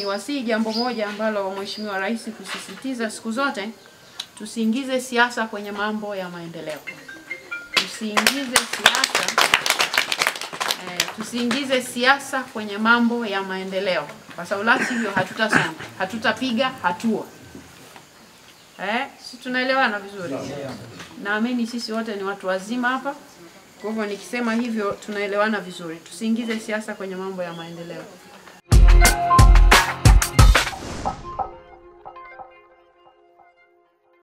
Niwasihi jambo moja ambalo Mheshimiwa Rais kusisitiza siku zote, tusiingize siasa kwenye mambo ya maendeleo. Tusiingize siasa eh, tusiingize siasa kwenye mambo ya maendeleo, kwa sababu la sivyo hatutasonga, hatutapiga hatua. Eh, si tunaelewana vizuri? Naamini sisi wote ni watu wazima hapa, kwa hivyo nikisema hivyo tunaelewana vizuri. Tusiingize siasa kwenye mambo ya maendeleo.